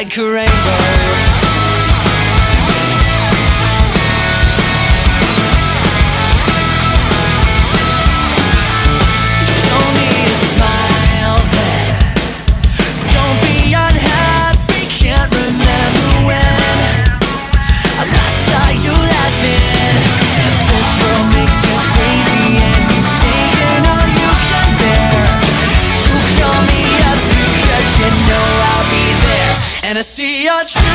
like a rainbow. and I see your true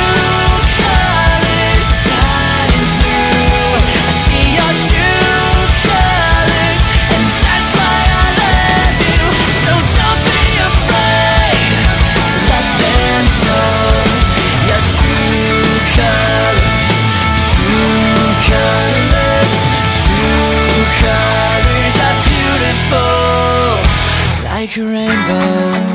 colors shining through. I see your true colors, and that's why I love you. So don't be afraid to let them show your true colors, true colors, true colors are beautiful like a rainbow.